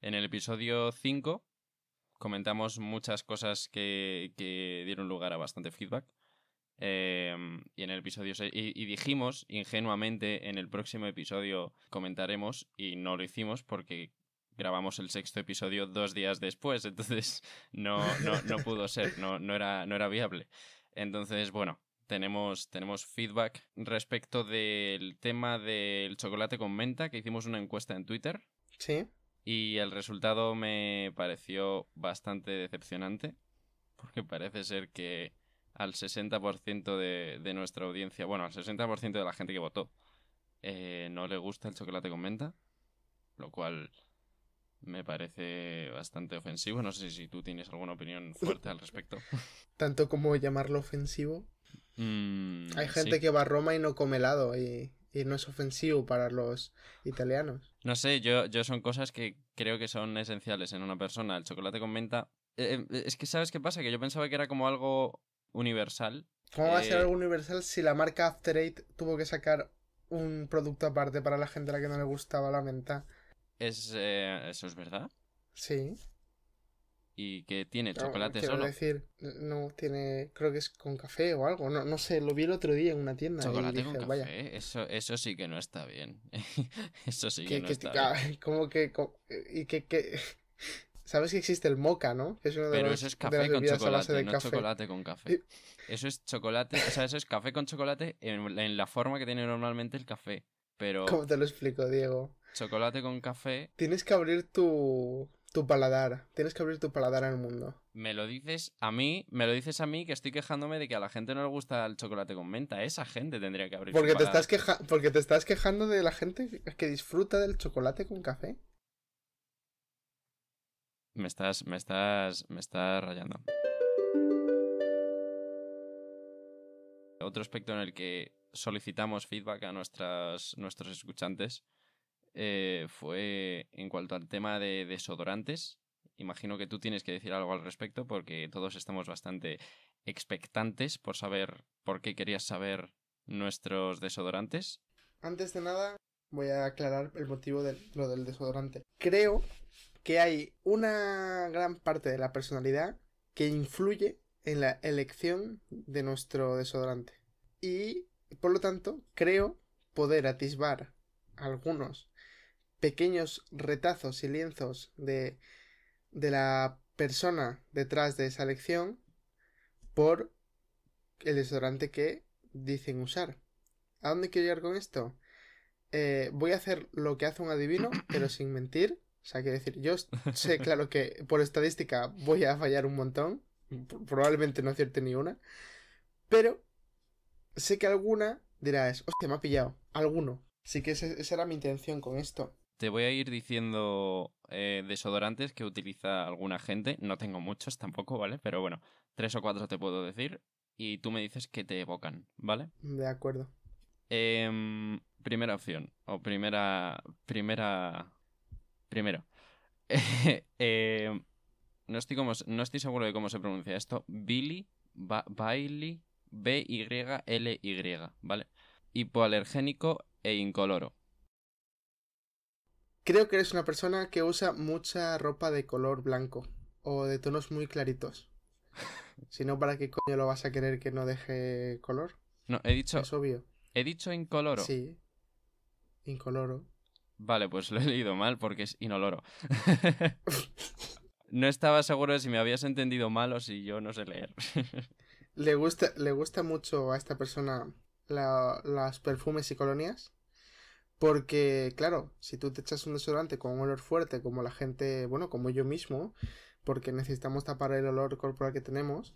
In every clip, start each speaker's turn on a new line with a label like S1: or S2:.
S1: En el episodio 5 comentamos muchas cosas que, dieron lugar a bastante feedback. Em, y en el episodio 6, y, y dijimos ingenuamente en el próximo episodio comentaremos y no lo hicimos porque grabamos el sexto episodio dos días después, entonces no, no, no pudo ser, no, no, era, no era viable. Entonces, bueno, tenemos, tenemos feedback respecto del tema del chocolate con menta, que hicimos una encuesta en Twitter.
S2: Sí.
S1: Y el resultado me pareció bastante decepcionante, porque parece ser que al 60% de, de nuestra audiencia, bueno, al 60% de la gente que votó, eh, no le gusta el chocolate con menta, lo cual me parece bastante ofensivo. No sé si tú tienes alguna opinión fuerte al respecto.
S2: Tanto como llamarlo ofensivo.
S1: Mm,
S2: Hay gente
S1: sí.
S2: que va a Roma y no come helado y, y no es ofensivo para los italianos.
S1: No sé, yo, yo son cosas que creo que son esenciales en una persona. El chocolate con menta... eh, eh, es que, ¿sabes qué pasa? Que yo pensaba que era como algo universal.
S2: ¿Cómo va a ser
S1: Eh,
S2: algo universal si la marca After Eight tuvo que sacar un producto aparte para la gente a la que no le gustaba la menta?
S1: Es, eh, ¿Eso es verdad?
S2: Sí.
S1: ¿Y que tiene
S2: No,
S1: chocolate
S2: quiero
S1: solo?
S2: decir, no tiene, creo que es con café o algo, no, no sé, lo vi el otro día en una tienda
S1: Chocolate
S2: dije,
S1: con
S2: vaya,
S1: café, eso, eso sí que no está bien. eso sí que,
S2: que,
S1: no
S2: que-
S1: está bien.
S2: como que, y que, que, sabes que existe el moca, ¿no? Que es uno de
S1: Pero
S2: los,
S1: eso es café con chocolate, no
S2: café.
S1: chocolate con café. Eso es chocolate, o sea, eso es café con chocolate en, en la forma que tiene normalmente el café. Pero
S2: ¿Cómo te lo explico, Diego?
S1: chocolate con café,
S2: Tienes que abrir tu, tu paladar, tienes que abrir tu paladar al mundo.
S1: me lo dices a mí, me lo dices a mí que estoy quejándome de que a la gente no le gusta el chocolate con menta. Esa gente tendría que abrir su
S2: Porque te,
S1: paladar.
S2: estás queja porque te estás quejando de la gente que disfruta del chocolate con café.
S1: Me estás, me estás, me estás rayando. Otro aspecto en el que solicitamos feedback a nuestras, nuestros escuchantes eh, fue en cuanto al tema de desodorantes. Imagino que tú tienes que decir algo al respecto porque todos estamos bastante expectantes por saber por qué querías saber nuestros desodorantes.
S2: Antes de nada, voy a aclarar el motivo de lo del desodorante. Creo que hay una gran parte de la personalidad que influye en la elección de nuestro desodorante. Y, por lo tanto, creo poder atisbar algunos pequeños retazos y lienzos de, de la persona detrás de esa elección por el desodorante que dicen usar. ¿A dónde quiero llegar con esto? Eh, voy a hacer lo que hace un adivino, pero sin mentir. O sea, quiero decir, yo sé, claro, que por estadística voy a fallar un montón. Probablemente no acierte ni una. Pero sé que alguna dirás, hostia, me ha pillado. Alguno. Así que ese- esa era mi intención con esto.
S1: Te voy a ir diciendo eh, desodorantes que utiliza alguna gente. No tengo muchos tampoco, ¿vale? Pero bueno, tres o cuatro te puedo decir. Y tú me dices que te evocan, ¿vale?
S2: De acuerdo.
S1: Em, primera opción. O primera. Primera. Primero. Em, no, estoy como, no estoy seguro de cómo se pronuncia esto. Billy. Ba- Bailey. B-Y-L-Y. ¿Vale? Hipoalergénico e incoloro.
S2: Creo que eres una persona que usa mucha ropa de color blanco. O de tonos muy claritos. Si no, ¿para qué coño lo vas a querer que no deje color?
S1: No, he dicho.
S2: Es obvio.
S1: He dicho incoloro.
S2: Sí. Incoloro.
S1: Vale, pues lo he leído mal porque es inoloro. no estaba seguro de si me habías entendido mal o si yo no sé leer.
S2: Le gusta, le gusta mucho a esta persona la- las perfumes y colonias. Porque, claro, si tú te echas un desodorante con un olor fuerte, como la gente, bueno, como yo mismo, porque necesitamos tapar el olor corporal que tenemos,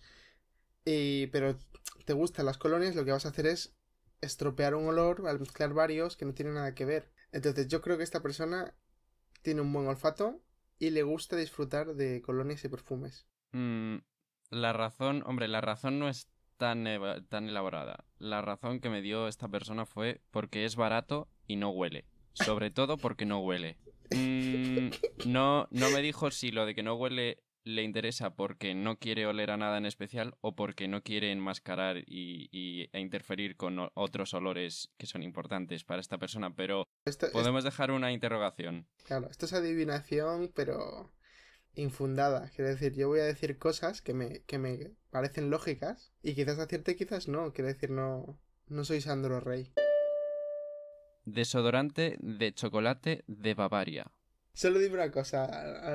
S2: y, pero te gustan las colonias, lo que vas a hacer es estropear un olor al mezclar varios que no tienen nada que ver. Entonces, yo creo que esta persona tiene un buen olfato y le gusta disfrutar de colonias y perfumes.
S1: Mm, la razón, hombre, la razón no es tan, tan elaborada. La razón que me dio esta persona fue porque es barato y no huele. Sobre todo porque no huele. Mm, no, no me dijo si lo de que no huele le interesa porque no quiere oler a nada en especial o porque no quiere enmascarar y, y- e interferir con otros olores que son importantes para esta persona. Pero
S2: Esto,
S1: podemos dejar una interrogación.
S2: claro, esto es adivinación, pero infundada. Quiero decir, yo voy a decir cosas que me, que me parecen lógicas y quizás acierte, quizás no. Quiero decir, no, no soy Sandro Rey.
S1: Desodorante de chocolate de Bavaria.
S2: Solo dime una cosa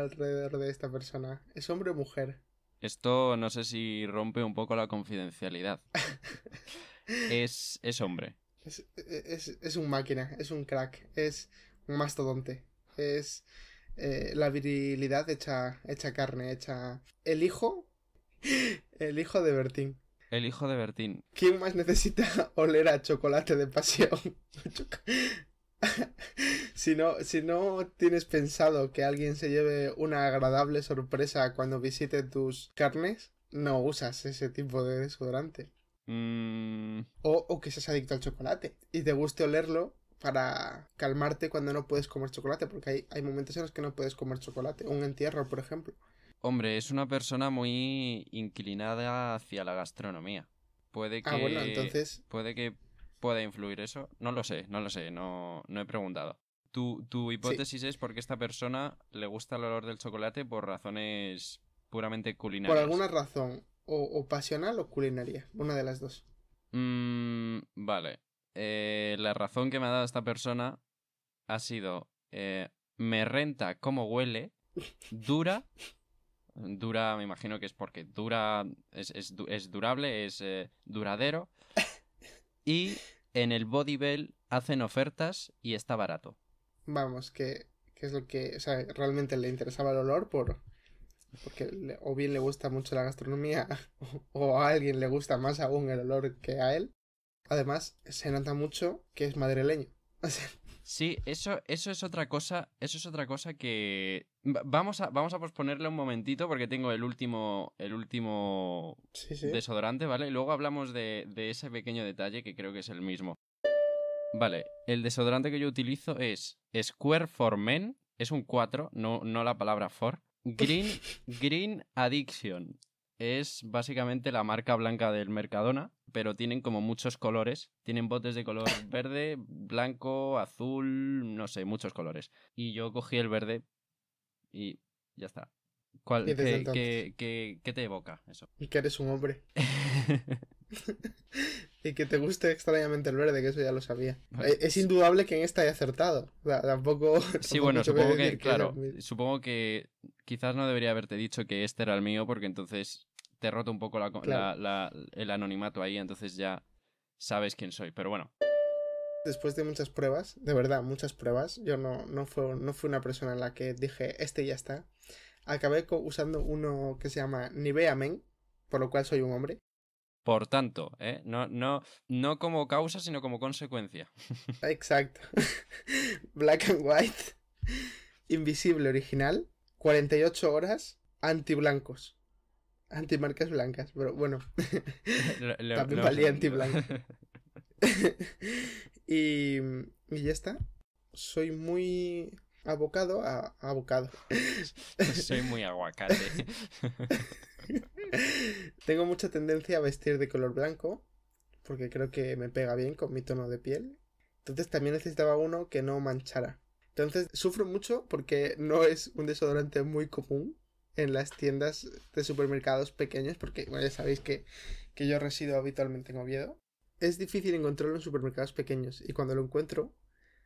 S2: alrededor de esta persona. ¿Es hombre o mujer?
S1: Esto no sé si rompe un poco la confidencialidad. es, es hombre.
S2: Es, es, es un máquina, es un crack, es un mastodonte. Es eh, la virilidad hecha, hecha carne, hecha... El hijo... El hijo de Bertín.
S1: El hijo de Bertín.
S2: ¿Quién más necesita oler a chocolate de pasión? Si, no, si no tienes pensado que alguien se lleve una agradable sorpresa cuando visite tus carnes, no usas ese tipo de desodorante.
S1: Mm,
S2: O, o que seas adicto al chocolate y te guste olerlo para calmarte cuando no puedes comer chocolate, porque hay, hay momentos en los que no puedes comer chocolate. Un entierro, por ejemplo.
S1: Hombre, es una persona muy inclinada hacia la gastronomía. Puede que.
S2: Ah, bueno, entonces...
S1: Puede que pueda influir eso. No lo sé, no lo sé, no, no he preguntado. Tu, tu hipótesis es porque esta persona le gusta el olor del chocolate por razones puramente culinarias.
S2: Por alguna razón, o, o pasional o culinaria, una de las dos.
S1: Mm, vale. Eh, la razón que me ha dado esta persona ha sido. eh, me renta cómo huele, dura. Dura, me imagino que es porque dura. Es, es, es durable, es eh, duradero. Y en el Body Bell hacen ofertas y está barato.
S2: Vamos, que, que es lo que, o sea, realmente le interesaba el olor por porque le- o bien le gusta mucho la gastronomía o a alguien le gusta más aún el olor que a él. Además, se nota mucho que es madrileño. O sea,
S1: Sí, eso, eso es otra cosa. Eso es otra cosa que. Va- Vamos a, vamos a posponerle un momentito porque tengo el último. El último
S2: sí, sí.
S1: desodorante, ¿vale? Y luego hablamos de, de ese pequeño detalle que creo que es el mismo. Vale, el desodorante que yo utilizo es Square for Men, es un 4, no, no la palabra for. Green, Green Addiction. Es básicamente la marca blanca del Mercadona, pero tienen como muchos colores. Tienen botes de color verde, blanco, azul, no sé, muchos colores. Y yo cogí el verde y ya está. ¿Cuál, qué, qué- qué- qué te evoca eso?
S2: Y que eres un hombre. y que te guste extrañamente el verde, que eso ya lo sabía.
S1: Vale.
S2: Eh, Es indudable que en esta he acertado. O sea, tampoco.
S1: Sí, bueno, supongo que, claro, supongo que quizás no debería haberte dicho que este era el mío porque entonces te roto un poco la, co-
S2: Claro.
S1: la- la- el anonimato ahí, entonces ya sabes quién soy. Pero bueno,
S2: Después de muchas pruebas, de verdad, muchas pruebas, yo no, no, fue, no fui una persona en la que dije, este ya está. Acabé usando uno que se llama Nivea Men, por lo cual soy un hombre.
S1: por tanto, ¿eh? no, no, no como causa, sino como consecuencia.
S2: Exacto. Black and White. Invisible original. 48 horas. Anti-blancos. Anti-marcas blancas. Pero bueno.
S1: Lo- lo-
S2: También
S1: lo
S2: valía antiblanco. y, y ya está. Soy muy abocado a abocado.
S1: Soy muy aguacate.
S2: Tengo mucha tendencia a vestir de color blanco. Porque creo que me pega bien con mi tono de piel. Entonces también necesitaba uno que no manchara. Entonces sufro mucho porque no es un desodorante muy común en las tiendas de supermercados pequeños. Porque bueno, ya sabéis que, que yo resido habitualmente en Oviedo. Es difícil encontrarlo en supermercados pequeños. Y cuando lo encuentro,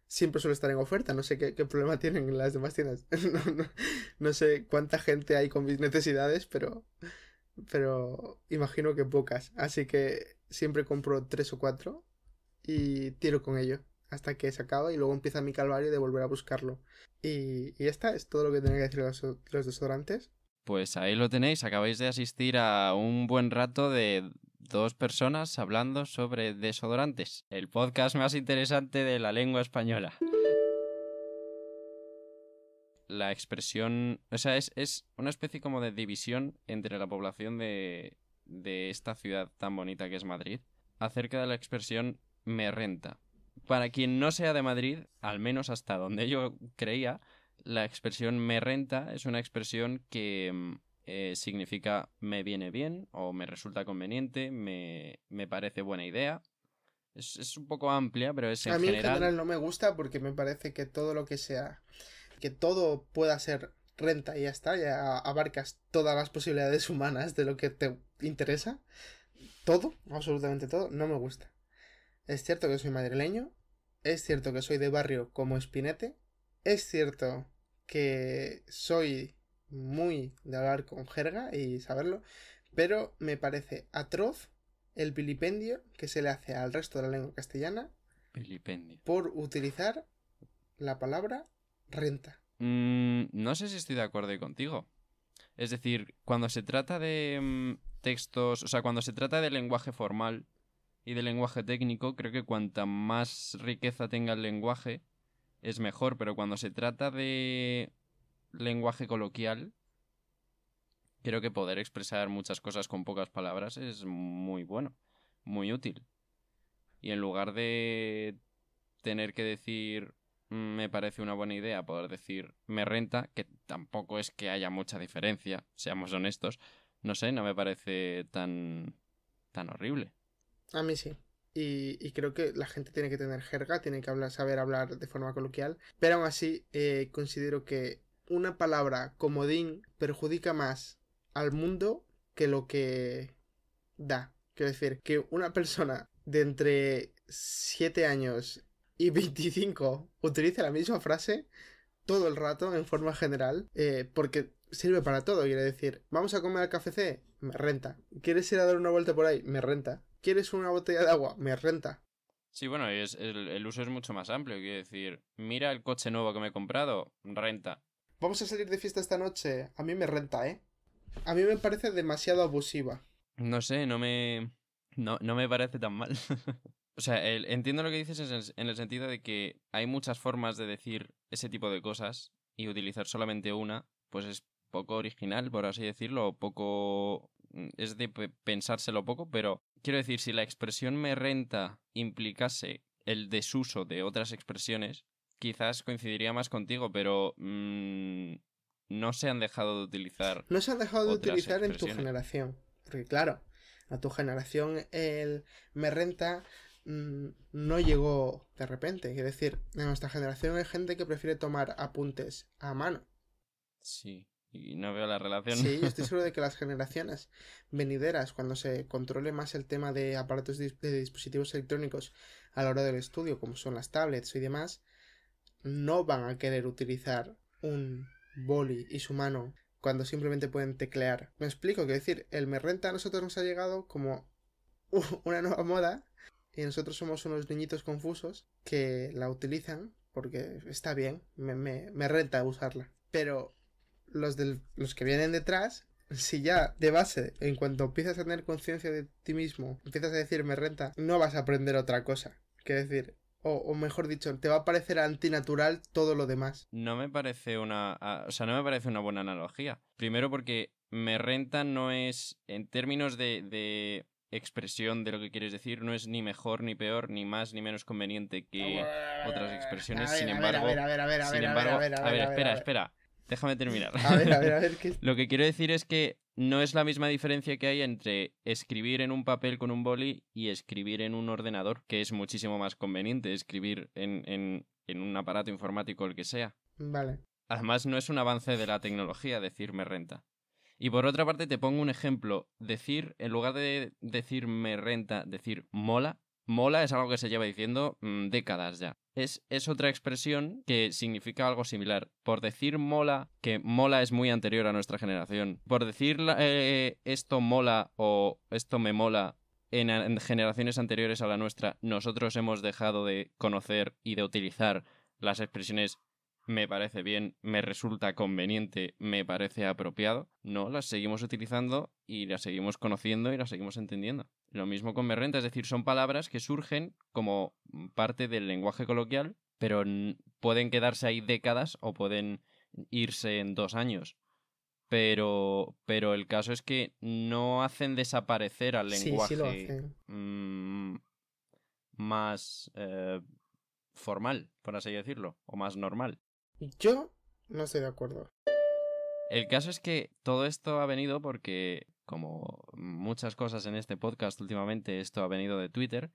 S2: siempre suele estar en oferta. No sé qué, qué problema tienen en las demás tiendas. no, no- no sé cuánta gente hay con mis necesidades, pero pero imagino que pocas. Así que siempre compro tres o cuatro y tiro con ello hasta que se acaba y luego empieza mi calvario de volver a buscarlo. Y, y ya está, es todo lo que tenía que decir de los, los desodorantes.
S1: Pues ahí lo tenéis, acabáis de asistir a un buen rato de dos personas hablando sobre desodorantes, el podcast más interesante de la lengua española. La expresión, o sea, es, es una especie como de división entre la población de, de esta ciudad tan bonita que es Madrid acerca de la expresión me renta. Para quien no sea de Madrid, al menos hasta donde yo creía, la expresión me renta es una expresión que, mm, eh, significa me viene bien o me resulta conveniente, me, me parece buena idea. Es, es, un poco amplia, pero es en
S2: A mí
S1: general...
S2: en general no me gusta porque me parece que todo lo que sea, que todo pueda ser renta y ya está, ya abarcas todas las posibilidades humanas de lo que te interesa. Todo, absolutamente todo, no me gusta. Es cierto que soy madrileño, es cierto que soy de barrio como Espinete, es cierto que soy muy de hablar con jerga y saberlo, pero me parece atroz el vilipendio que se le hace al resto de la lengua castellana
S1: Vilipendio.
S2: por utilizar la palabra renta.
S1: Mm, no sé si estoy de acuerdo contigo. Es decir, cuando se trata de mm, textos, o sea, cuando se trata de lenguaje formal y de lenguaje técnico, creo que cuanta más riqueza tenga el lenguaje es mejor, pero cuando se trata de lenguaje coloquial, creo que poder expresar muchas cosas con pocas palabras es muy bueno, muy útil. Y en lugar de tener que decir "Mm, me parece una buena idea, poder decir me renta, que tampoco es que haya mucha diferencia, seamos honestos, no sé, no me parece tan tan horrible.
S2: A mí sí. Y, creo que la gente tiene que tener jerga, tiene que hablar, saber hablar de forma coloquial. Pero aún así, eh, considero que una palabra comodín perjudica más al mundo que lo que da. Quiero decir, que una persona de entre 7 años y 25 utilice la misma frase todo el rato en forma general, eh, porque sirve para todo. Quiere decir, vamos a comer al KFC, me renta. ¿Quieres ir a dar una vuelta por ahí? Me renta. ¿Quieres una botella de agua? Me renta.
S1: Sí, bueno, es, el, el uso es mucho más amplio, quiero decir, mira el coche nuevo que me he comprado, renta.
S2: Vamos a salir de fiesta esta noche. A mí me renta, ¿eh? A mí me parece demasiado abusiva.
S1: No sé, no me. No, no me parece tan mal. o sea, el- entiendo lo que dices en el, en el sentido de que hay muchas formas de decir ese tipo de cosas y utilizar solamente una, pues es poco original, por así decirlo, o poco. mm, Es de pe- pensárselo poco, pero quiero decir, si la expresión me renta implicase el desuso de otras expresiones, quizás coincidiría más contigo, pero. mm, no se han dejado de utilizar.
S2: No se han dejado de utilizar en tu generación. Porque claro, a tu generación el me renta mm, no llegó de repente. Quiero decir, en nuestra generación hay gente que prefiere tomar apuntes a mano.
S1: Sí, y no veo la relación.
S2: Sí, yo estoy seguro de que las generaciones venideras, cuando se controle más el tema de aparatos de dispositivos electrónicos a la hora del estudio, como son las tablets y demás, no van a querer utilizar un boli y su mano cuando simplemente pueden teclear. Me explico, quiero decir, el me renta a nosotros nos ha llegado como una nueva moda y nosotros somos unos niñitos confusos que la utilizan porque está bien, me, me, me renta usarla. Pero los, del, los que vienen detrás, si ya de base, en cuanto empiezas a tener conciencia de ti mismo, empiezas a decir me renta, no vas a aprender otra cosa. Quiero decir, o, o mejor dicho, te va a parecer antinatural todo lo demás.
S1: No me parece una. O sea, no me parece una buena analogía. Primero porque me renta no es. En términos de, de expresión de lo que quieres decir, no es ni mejor ni peor, ni más ni menos conveniente que otras expresiones.
S2: A ver,
S1: Sin
S2: a ver,
S1: embargo.
S2: A ver, a ver, a ver, a
S1: sin
S2: ver, a
S1: embargo.
S2: ver, a ver, a ver, a ver,
S1: espera,
S2: a ver.
S1: espera. Déjame terminar.
S2: A ver, a ver, a ver, ¿qué-
S1: Lo que quiero decir es que no es la misma diferencia que hay entre escribir en un papel con un boli y escribir en un ordenador, que es muchísimo más conveniente escribir en, en, en un aparato informático, el que sea.
S2: Vale.
S1: Además, no es un avance de la tecnología decir me renta. Y por otra parte, te pongo un ejemplo. Decir, en lugar de decir me renta, decir mola. Mola es algo que se lleva diciendo mm, décadas ya. Es, es otra expresión que significa algo similar. Por decir mola, que mola es muy anterior a nuestra generación. Por decir eh, esto mola o esto me mola en, en generaciones anteriores a la nuestra, nosotros hemos dejado de conocer y de utilizar las expresiones me parece bien, me resulta conveniente, me parece apropiado. No, las seguimos utilizando y las seguimos conociendo y las seguimos entendiendo. Lo mismo con me renta, es decir, son palabras que surgen como parte del lenguaje coloquial, pero pueden quedarse ahí décadas o pueden irse en dos años. Pero, pero el caso es que no hacen desaparecer al lenguaje
S2: sí lo hacen.
S1: mm, más eh, formal, por así decirlo, o más normal.
S2: Yo no estoy de acuerdo.
S1: El caso es que todo esto ha venido porque, como muchas cosas en este podcast últimamente, esto ha venido de Twitter.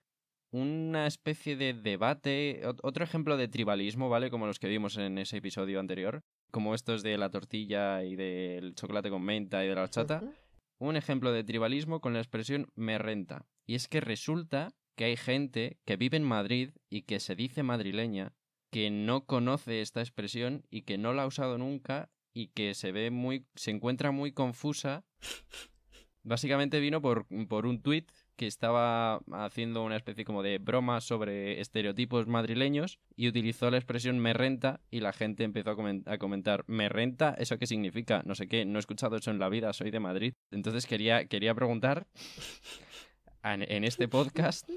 S1: Una especie de debate, otro ejemplo de tribalismo, ¿vale? Como los que vimos en ese episodio anterior, como estos de la tortilla y del chocolate con menta y de la horchata. Un ejemplo de tribalismo con la expresión me renta. Y es que resulta que hay gente que vive en Madrid y que se dice madrileña, que no conoce esta expresión y que no la ha usado nunca y que se ve muy. se encuentra muy confusa. Básicamente vino por, por un tuit que estaba haciendo una especie como de broma sobre estereotipos madrileños y utilizó la expresión me renta y la gente empezó a, comentar ¿me renta? ¿Eso qué significa? No sé qué, no he escuchado eso en la vida, soy de Madrid. Entonces quería, quería preguntar en, este podcast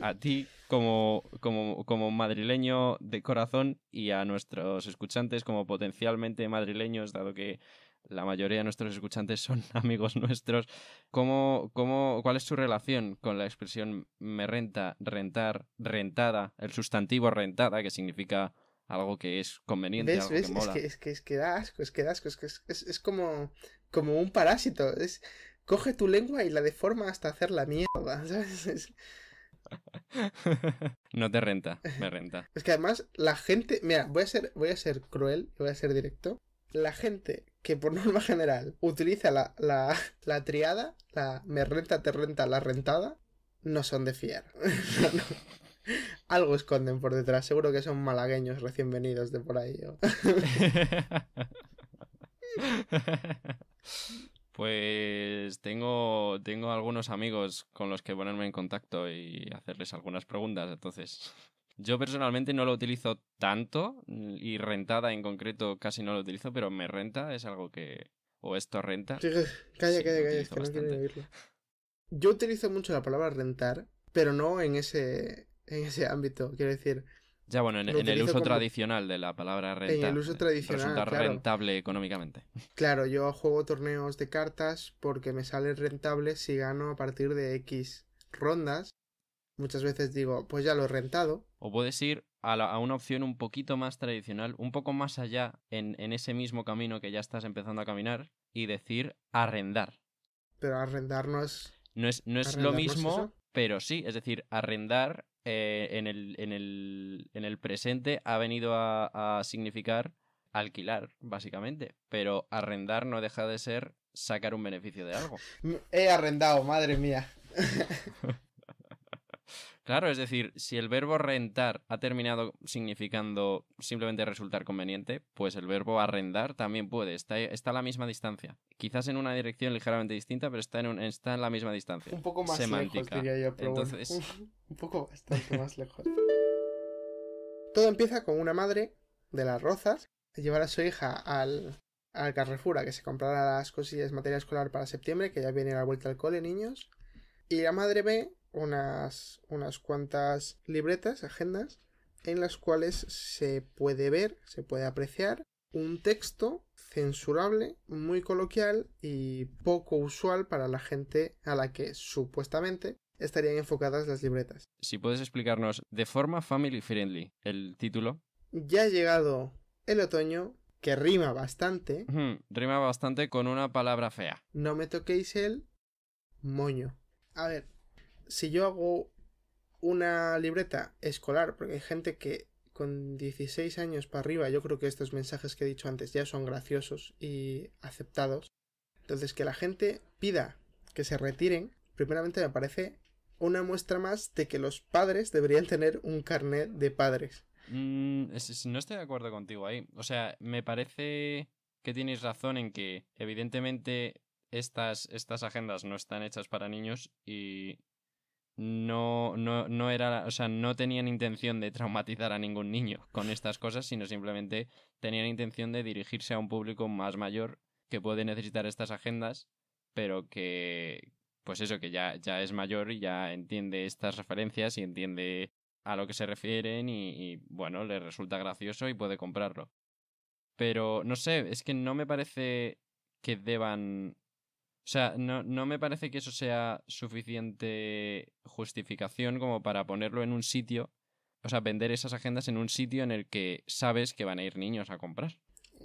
S1: a ti como, como, como madrileño de corazón y a nuestros escuchantes como potencialmente madrileños, dado que la mayoría de nuestros escuchantes son amigos nuestros. ¿Cómo, cómo, ¿Cuál es su relación con la expresión me renta, rentar, rentada, el sustantivo rentada, que significa algo que es conveniente, algo que mola?
S2: Es que, es que, es que da asco, es que da asco, es que es, es, como, como un parásito. Es, coge tu lengua y la deforma hasta hacer la mierda, ¿sabes?
S1: no te renta, me renta.
S2: Es que además la gente, mira, voy a ser, voy a ser cruel, voy a ser directo. La gente que por norma general utiliza la, la, la triada, la me renta, te renta, la rentada, no son de fiar. Algo esconden por detrás, seguro que son malagueños recién venidos de por ahí.
S1: Pues tengo, tengo algunos amigos con los que ponerme en contacto y hacerles algunas preguntas. Entonces, yo personalmente no lo utilizo tanto y rentada en concreto casi no lo utilizo, pero me renta es algo que... O esto renta.
S2: calla, calla, calla, es que no quiero oírlo. Yo utilizo mucho la palabra rentar, pero no en ese, en ese ámbito. Quiero decir,
S1: ya, bueno, en, el uso tradicional de la palabra renta. En el uso tradicional. Resulta rentable económicamente.
S2: Claro, yo juego torneos de cartas porque me sale rentable si gano a partir de X rondas. Muchas veces digo, pues ya lo he rentado.
S1: O puedes ir a, una opción un poquito más tradicional, un poco más allá en, ese mismo camino que ya estás empezando a caminar y decir arrendar.
S2: Pero arrendar no es.
S1: No es, no es lo mismo, pero sí, es decir, arrendar eh, en, el, en, el, en, el, presente ha venido a, significar alquilar, básicamente. Pero arrendar no deja de ser sacar un beneficio de algo.
S2: He arrendado, madre mía.
S1: Claro, es decir, si el verbo rentar ha terminado significando simplemente resultar conveniente, pues el verbo arrendar también puede, está, está a la misma distancia. Quizás en una dirección ligeramente distinta, pero está en, está en la misma distancia.
S2: Un poco más lejos, diría yo, pero Entonces... un poco bastante más lejos. Todo empieza con una madre de las Rozas llevar a su hija al, al Carrefour a que se comprara las cosillas materia escolar para septiembre, que ya viene a la vuelta al cole, niños. Y la madre ve unas, unas cuantas libretas, agendas, en las cuales se puede ver, se puede apreciar un texto censurable, muy coloquial y poco usual para la gente a la que supuestamente estarían enfocadas las libretas.
S1: Si puedes explicarnos de forma family friendly el título.
S2: Ya ha llegado el otoño, que rima bastante.
S1: rima bastante con una palabra fea.
S2: No me toquéis el moño. A ver, si yo hago una libreta escolar, porque hay gente que con 16 años para arriba, yo creo que estos mensajes que he dicho antes ya son graciosos y aceptados. Entonces, que la gente pida que se retiren, primeramente me parece una muestra más de que los padres deberían tener un carnet de padres.
S1: Mm, no estoy de acuerdo contigo ahí. O sea, me parece que tienes razón en que, evidentemente, estas, estas agendas no están hechas para niños y no, no, no era, o sea, no tenían intención de traumatizar a ningún niño con estas cosas, sino simplemente tenían intención de dirigirse a un público más mayor que puede necesitar estas agendas, pero que, pues eso, que ya, ya es mayor y ya entiende estas referencias y entiende a lo que se refieren y, y bueno, le resulta gracioso y puede comprarlo. Pero no sé, es que no me parece que deban o sea, no, no me parece que eso sea suficiente justificación como para ponerlo en un sitio, o sea, vender esas agendas en un sitio en el que sabes que van a ir niños a comprar.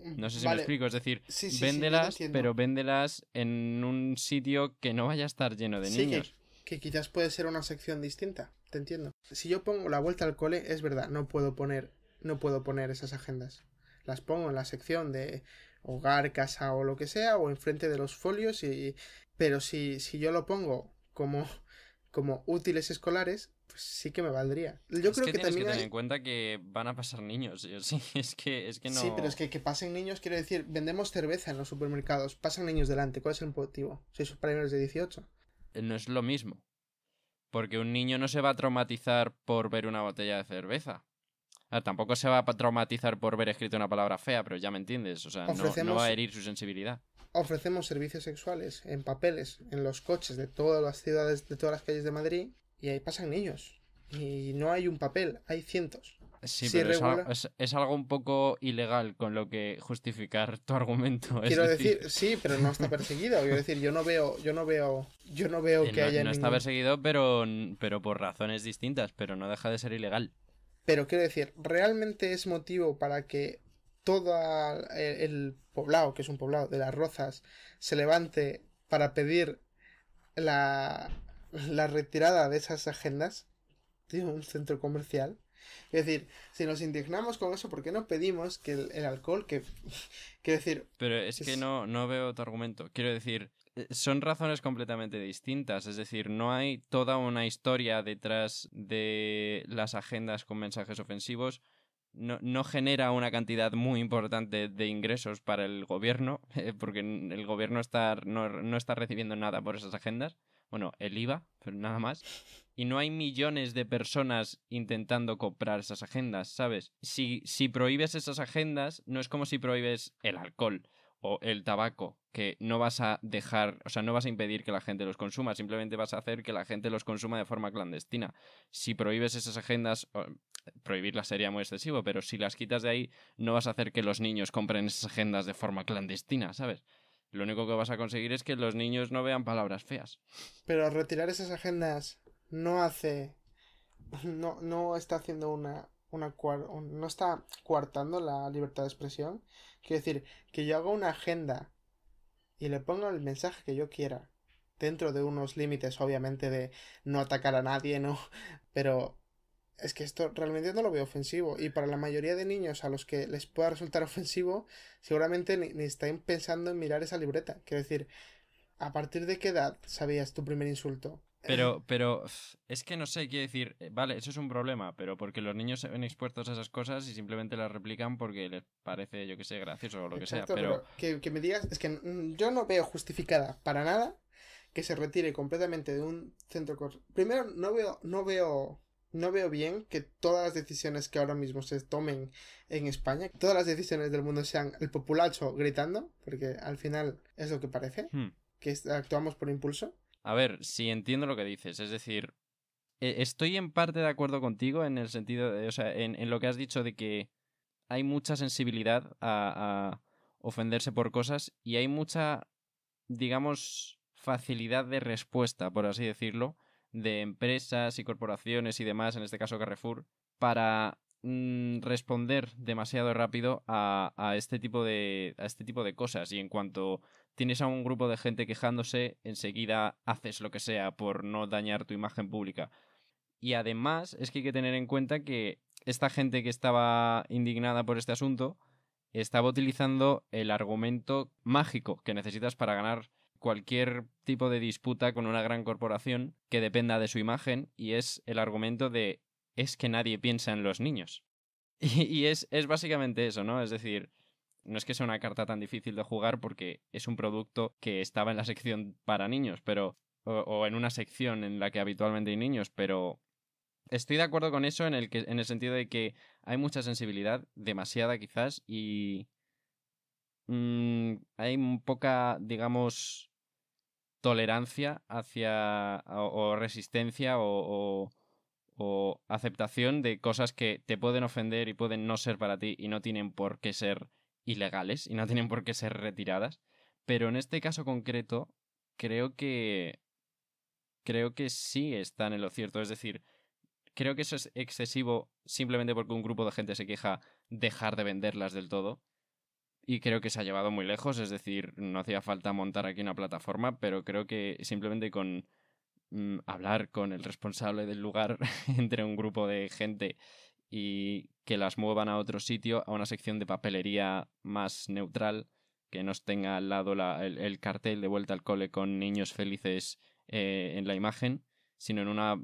S1: No sé si
S2: Vale.
S1: me explico, es decir,
S2: Sí,
S1: véndelas, pero véndelas en un sitio que no vaya a estar lleno de
S2: Sí, que,
S1: niños.
S2: que quizás puede ser una sección distinta, te entiendo. Si yo pongo la vuelta al cole, es verdad, no puedo poner, no puedo poner esas agendas. Las pongo en la sección de hogar, casa o lo que sea, o enfrente de los folios y. Pero si, si yo lo pongo como, como útiles escolares, pues sí que me valdría. Yo
S1: es
S2: creo
S1: que,
S2: que,
S1: tienes que
S2: también
S1: tener
S2: hay.
S1: en cuenta que van a pasar niños. sí, es que, es que no.
S2: Sí, pero es que que pasen niños, quiero decir, vendemos cerveza en los supermercados, pasan niños delante, ¿cuál es el motivo? Sois superiores de 18.
S1: no es lo mismo. Porque un niño no se va a traumatizar por ver una botella de cerveza. Ah, tampoco se va a traumatizar por ver escrito una palabra fea, pero ya me entiendes. O sea, no- va a herir su sensibilidad.
S2: ofrecemos servicios sexuales en papeles en los coches de todas las ciudades, de todas las calles de Madrid, y ahí pasan niños. Y no hay un papel, hay cientos.
S1: Sí,
S2: Si
S1: pero es, al-
S2: regula-
S1: es- es algo un poco ilegal con lo que justificar tu argumento. es
S2: Quiero decir, sí, pero no está perseguido. Quiero decir, yo no veo, yo no veo, yo no veo
S1: eh,
S2: que
S1: no,
S2: haya
S1: no está perseguido, pero, pero por razones distintas, pero no deja de ser ilegal.
S2: Pero quiero decir, ¿realmente es motivo para que todo el, el poblado, que es un poblado de las Rozas, se levante para pedir la, la retirada de esas agendas de un centro comercial? Es decir, si nos indignamos con eso, ¿por qué no pedimos que el, el alcohol, que quiero decir,
S1: Pero es que
S2: Es-
S1: no, no veo tu argumento. Quiero decir, eh, son razones completamente distintas. Es decir, no hay toda una historia detrás de las agendas con mensajes ofensivos. No, no genera una cantidad muy importante de ingresos para el gobierno, eh, porque el gobierno está, no, no está recibiendo nada por esas agendas. Bueno, el IVA, pero nada más. Y no hay millones de personas intentando comprar esas agendas, ¿sabes? Si, si prohíbes esas agendas, no es como si prohíbes el alcohol o el tabaco, que no vas a dejar, o sea, no vas a impedir que la gente los consuma, simplemente vas a hacer que la gente los consuma de forma clandestina. Si prohíbes esas agendas, prohibirlas sería muy excesivo, pero si las quitas de ahí, no vas a hacer que los niños compren esas agendas de forma clandestina, ¿sabes? Lo único que vas a conseguir es que los niños no vean palabras feas.
S2: pero retirar esas agendas no hace, no, no está haciendo una, una no está coartando la libertad de expresión. Quiero decir, que yo haga una agenda y le ponga el mensaje que yo quiera, dentro de unos límites, obviamente, de no atacar a nadie, no, pero es que esto realmente no lo veo ofensivo. Y para la mayoría de niños a los que les pueda resultar ofensivo, seguramente ni, ni están pensando en mirar esa libreta. Quiero decir, ¿a partir de qué edad sabías tu primer insulto?
S1: Pero, pero es que no sé, quiero decir, eh, vale, eso es un problema, pero porque los niños se ven expuestos a esas cosas y simplemente las replican porque les parece, yo que sé, gracioso o lo que sea, pero...
S2: que, que me digas, es que yo no veo justificada para nada que se retire completamente de un centro Primero, no veo, no veo, no veo bien que todas las decisiones que ahora mismo se tomen en España, todas las decisiones del mundo sean el populacho gritando, porque al final es lo que parece,
S1: hmm.
S2: que actuamos por impulso.
S1: A ver, si entiendo lo que dices, es decir, e- estoy en parte de acuerdo contigo en el sentido de, o sea, en, lo que has dicho de que hay mucha sensibilidad a, a ofenderse por cosas y hay mucha, digamos, facilidad de respuesta, por así decirlo, de empresas y corporaciones y demás, en este caso Carrefour, para mm, responder demasiado rápido a, a este tipo de a este tipo de cosas. Y en cuanto tienes a un grupo de gente quejándose, enseguida haces lo que sea por no dañar tu imagen pública. Y además es que hay que tener en cuenta que esta gente que estaba indignada por este asunto estaba utilizando el argumento mágico que necesitas para ganar cualquier tipo de disputa con una gran corporación que dependa de su imagen y es el argumento de es que nadie piensa en los niños. Y, y es, es básicamente eso, ¿no? Es decir, no es que sea una carta tan difícil de jugar porque es un producto que estaba en la sección para niños, pero. O, en una sección en la que habitualmente hay niños, pero. Estoy de acuerdo con eso en el, que, en el sentido de que hay mucha sensibilidad, demasiada quizás, y. mm, hay poca, digamos. tolerancia hacia. o, resistencia o o aceptación de cosas que te pueden ofender y pueden no ser para ti y no tienen por qué ser ilegales y no tienen por qué ser retiradas. Pero en este caso concreto, creo que. Creo que sí están en lo cierto. Es decir, creo que eso es excesivo simplemente porque un grupo de gente se queja dejar de venderlas del todo. y creo que se ha llevado muy lejos, es decir, no hacía falta montar aquí una plataforma, pero creo que simplemente con mm, hablar con el responsable del lugar entre un grupo de gente y que las muevan a otro sitio, a una sección de papelería más neutral, que nos tenga al lado el, cartel de vuelta al cole con niños felices eh, en la imagen, sino en una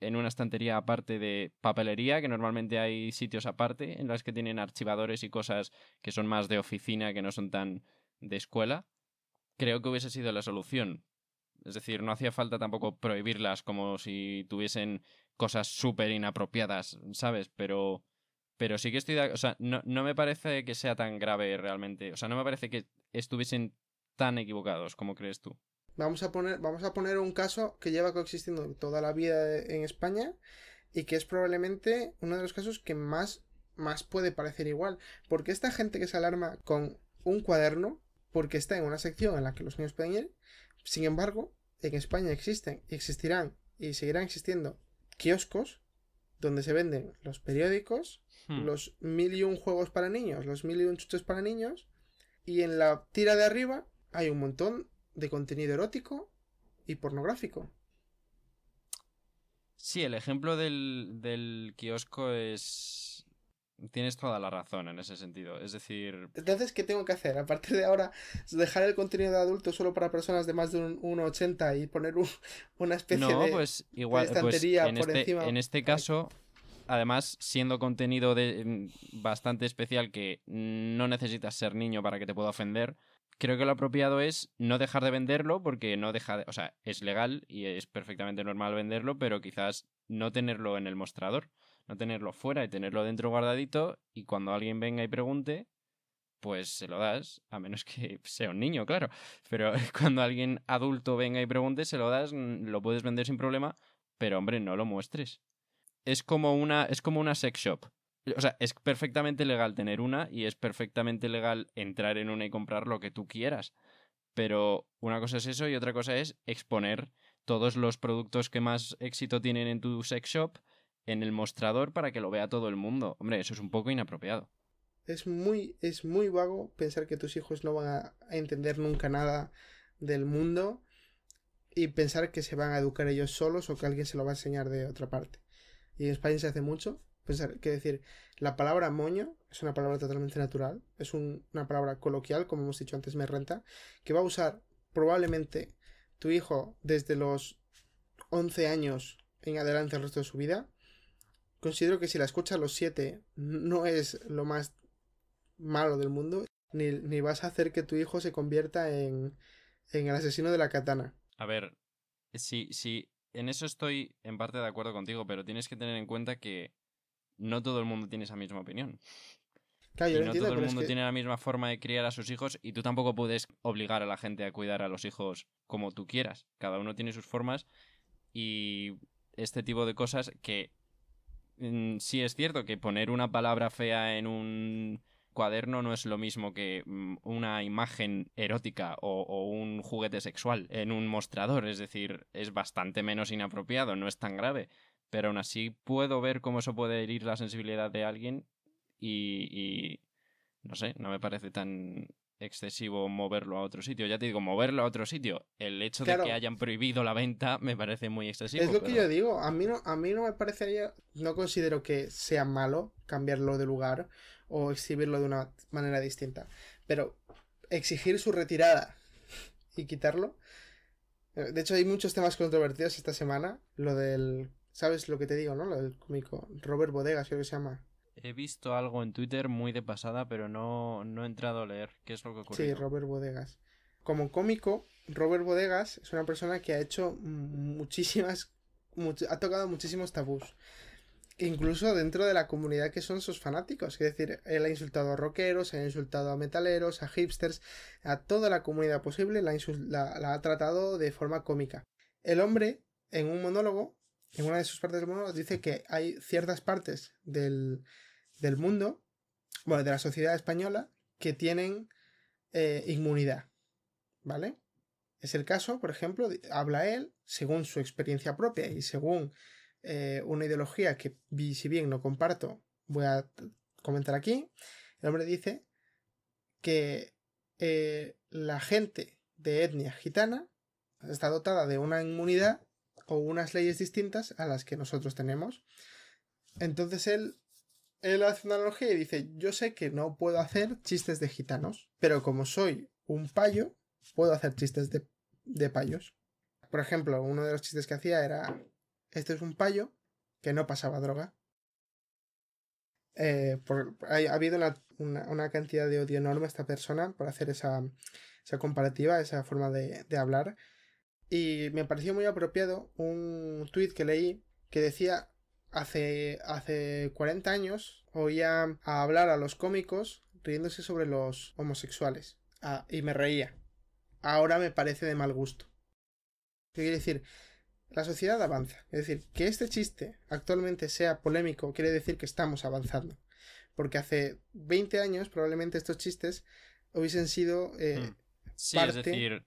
S1: en una estantería aparte de papelería, que normalmente hay sitios aparte en las que tienen archivadores y cosas que son más de oficina, que no son tan de escuela, creo que hubiese sido la solución. Es decir, no hacía falta tampoco prohibirlas como si tuviesen cosas súper inapropiadas, ¿sabes? Pero, pero sí que estoy... o sea, no, no me parece que sea tan grave realmente. O sea, no me parece que estuviesen tan equivocados como crees tú.
S2: Vamos a poner, vamos a poner un caso que lleva coexistiendo toda la vida en España y que es probablemente uno de los casos que más, más puede parecer igual. Porque esta gente que se alarma con un cuaderno, porque está en una sección en la que los niños pueden ir, sin embargo, en España existen, existirán y seguirán existiendo kioscos donde se venden los periódicos, hmm. los mil y un juegos para niños, los mil y un chuches para niños, y en la tira de arriba hay un montón de contenido erótico y pornográfico.
S1: Sí, el ejemplo del, del kiosco es... Tienes toda la razón en ese sentido. Es decir...
S2: Entonces, ¿qué tengo que hacer? A partir de ahora, dejar el contenido de adulto solo para personas de más de 1,80 y poner una especie
S1: no, pues igual, pues, estantería en por este, encima. En este caso, además, siendo contenido de, mm, bastante especial que no necesitas ser niño para que te pueda ofender, creo que lo apropiado es no dejar de venderlo porque no deja de, o sea, es legal y es perfectamente normal venderlo, pero quizás no tenerlo en el mostrador, no tenerlo fuera y tenerlo dentro guardadito y cuando alguien venga y pregunte, pues se lo das, a menos que sea un niño, claro, pero cuando alguien adulto venga y pregunte, se lo das, lo puedes vender sin problema, pero hombre, no lo muestres. Es como una es como una sex shop. O sea, es perfectamente legal tener una y es perfectamente legal entrar en una y comprar lo que tú quieras. Pero una cosa es eso y otra cosa es exponer todos los productos que más éxito tienen en tu sex shop en el mostrador para que lo vea todo el mundo. Hombre, eso es un poco inapropiado.
S2: Es muy, es muy vago pensar que tus hijos no van a entender nunca nada del mundo y pensar que se van a educar ellos solos o que alguien se lo va a enseñar de otra parte. Y en España se hace mucho pensar que decir, la palabra moño es una palabra totalmente natural, es una palabra coloquial, como hemos dicho antes, me renta, que va a usar probablemente tu hijo desde los 11 años en adelante el resto de su vida. Considero que si la escucha a los 7 no es lo más malo del mundo, ni, ni vas a hacer que tu hijo se convierta en, en el asesino de la katana.
S1: A ver, sí, sí, en eso estoy en parte de acuerdo contigo, pero tienes que tener en cuenta que no todo el mundo tiene esa misma opinión. y no todo el mundo tiene la misma forma de criar a sus hijos y tú tampoco puedes obligar a la gente a cuidar a los hijos como tú quieras. Cada uno tiene sus formas y este tipo de cosas que sí es cierto que poner una palabra fea en un cuaderno no es lo mismo que mm, una imagen erótica o, un juguete sexual en un mostrador, es decir, es bastante menos inapropiado, no es tan grave. Pero aún así puedo ver cómo eso puede herir la sensibilidad de alguien y, no sé, no me parece tan excesivo moverlo a otro sitio. Ya te digo, moverlo a otro sitio. El hecho de que hayan prohibido la venta me parece muy excesivo.
S2: Es lo que yo digo. A mí, no, a mí no me parecería. No considero que sea malo cambiarlo de lugar o exhibirlo de una manera distinta. Pero exigir su retirada y quitarlo. Eh, de hecho, hay muchos temas controvertidos esta semana. Lo del ¿Sabes lo que te digo, no? Lo del cómico. Robert Bodegas, creo que se llama.
S1: He visto algo en Twitter muy de pasada, pero no, no he entrado a leer qué es lo que ocurre.
S2: Sí, Robert Bodegas. Como cómico, Robert Bodegas es una persona que ha hecho muchísimas. ha tocado muchísimos tabús. Incluso dentro de la comunidad que son sus fanáticos. Es decir, él ha insultado a rockeros, ha insultado a metaleros, a hipsters, a toda la comunidad posible, la, la ha tratado de forma cómica. El hombre, en un monólogo, en una de sus partes del mundo dice que hay ciertas partes del, del mundo, bueno, de la sociedad española, que tienen eh, inmunidad. ¿Vale? Es el caso, por ejemplo, habla él, según su experiencia propia y según eh, una ideología que, si bien no comparto, voy a comentar aquí. El hombre dice que eh, la gente de etnia gitana está dotada de una inmunidad o unas leyes distintas a las que nosotros tenemos. Entonces él, él hace una analogía y dice, yo sé que no puedo hacer chistes de gitanos, pero como soy un payo, puedo hacer chistes de, de payos. Por ejemplo, uno de los chistes que hacía era, este es un payo que no pasaba droga. Eh, ha, habido una, cantidad de odio enorme a esta persona por hacer esa, esa comparativa, esa forma de, de, hablar. Y me pareció muy apropiado un tweet que leí que decía hace, hace 40 años oía a hablar a los cómicos riéndose sobre los homosexuales. Ah, y me reía. Ahora me parece de mal gusto. ¿Qué quiere decir? La sociedad avanza. Es decir, que este chiste actualmente sea polémico quiere decir que estamos avanzando. Porque hace 20 años probablemente estos chistes hubiesen sido... Eh,
S1: hmm. sí, es decir,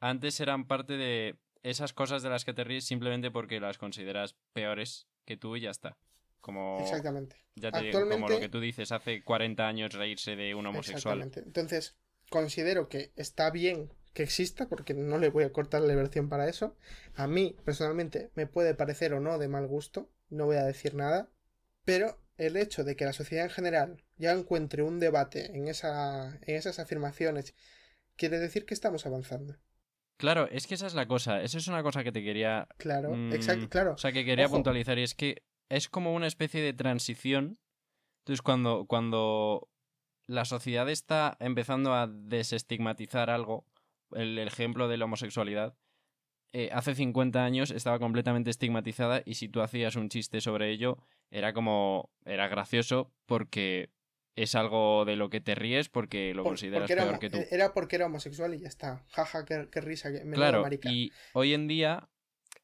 S1: antes eran parte de esas cosas de las que te ríes simplemente porque las consideras peores que tú y ya está. Como,
S2: Exactamente.
S1: Ya te como lo que tú dices, hace 40 años reírse de un homosexual.
S2: Exactamente. Entonces, considero que está bien que exista, porque no le voy a cortar la versión para eso. A mí, personalmente, me puede parecer o no de mal gusto, no voy a decir nada, pero el hecho de que la sociedad en general ya encuentre un debate en, esa, en esas afirmaciones quiere decir que estamos avanzando.
S1: Claro, es que esa es la cosa. Esa es una cosa que te quería.
S2: Claro, exacto, mm, claro.
S1: O sea, que quería puntualizar. Y es que es como una especie de transición. Entonces, cuando, cuando la sociedad está empezando a desestigmatizar algo, el ejemplo de la homosexualidad, eh, hace 50 años estaba completamente estigmatizada y si tú hacías un chiste sobre ello, era como. era gracioso porque es algo de lo que te ríes porque lo consideras peor que tú.
S2: Era porque era homosexual y ya está. Jaja, qué, risa, me
S1: Claro, y hoy en día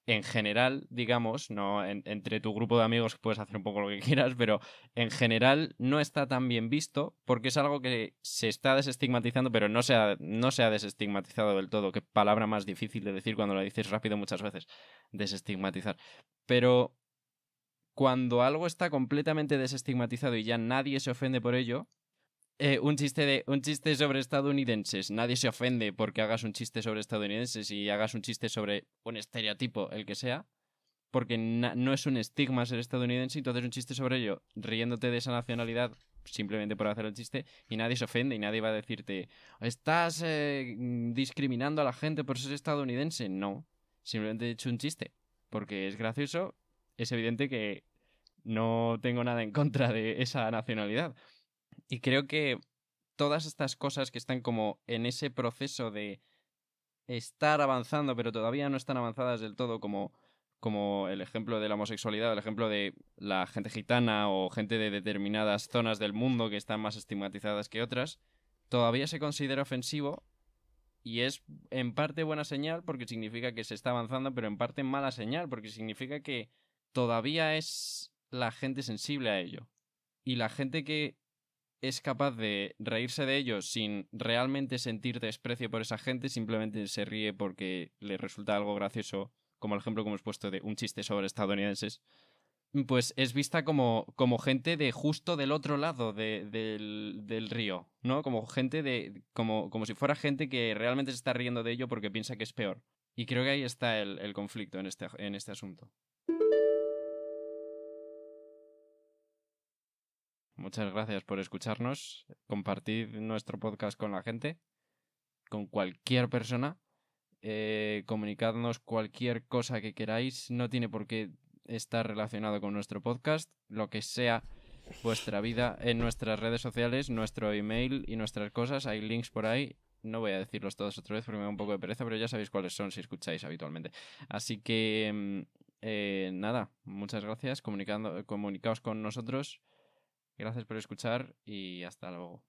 S1: en general, digamos, no entre tu grupo de amigos puedes hacer un poco lo que quieras, pero en general no está tan bien visto porque es algo que se está desestigmatizando, pero no se ha, no se ha desestigmatizado del todo. Qué palabra más difícil de decir cuando lo dices rápido muchas veces, desestigmatizar. Pero cuando algo está completamente desestigmatizado y ya nadie se ofende por ello, eh, un, chiste de, un chiste sobre estadounidenses. Nadie se ofende porque hagas un chiste sobre estadounidenses y hagas un chiste sobre un estereotipo, el que sea. Porque no es un estigma ser estadounidense, entonces un chiste sobre ello, riéndote de esa nacionalidad simplemente por hacer el chiste, y nadie se ofende y nadie va a decirte, estás eh, discriminando a la gente por ser estadounidense. No, simplemente he hecho un chiste, porque es gracioso, es evidente que no tengo nada en contra de esa nacionalidad. Y creo que todas estas cosas que están como en ese proceso de estar avanzando, pero todavía no están avanzadas del todo, como, como el ejemplo de la homosexualidad, el ejemplo de la gente gitana o gente de determinadas zonas del mundo que están más estigmatizadas que otras, todavía se considera ofensivo y es en parte buena señal porque significa que se está avanzando, pero en parte mala señal porque significa que todavía es la gente sensible a ello. Y la gente que es capaz de reírse de ellos sin realmente sentir desprecio por esa gente, simplemente se ríe porque le resulta algo gracioso, como el ejemplo que hemos puesto de un chiste sobre estadounidenses, pues es vista como, como gente de justo del otro lado del, río, ¿no? Como gente de. Como, como si fuera gente que realmente se está riendo de ello porque piensa que es peor. Y creo que ahí está el, el conflicto en este, en este asunto. Muchas gracias por escucharnos. Compartid nuestro podcast con la gente, con cualquier persona. Eh, comunicadnos cualquier cosa que queráis. No tiene por qué estar relacionado con nuestro podcast. Lo que sea vuestra vida en nuestras redes sociales, nuestro email y nuestras cosas. Hay links por ahí. No voy a decirlos todos otra vez porque me da un poco de pereza, pero ya sabéis cuáles son si escucháis habitualmente. Así que mm, eh, nada, muchas gracias. Comunicando, comunicaos con nosotros. Gracias por escuchar y hasta luego.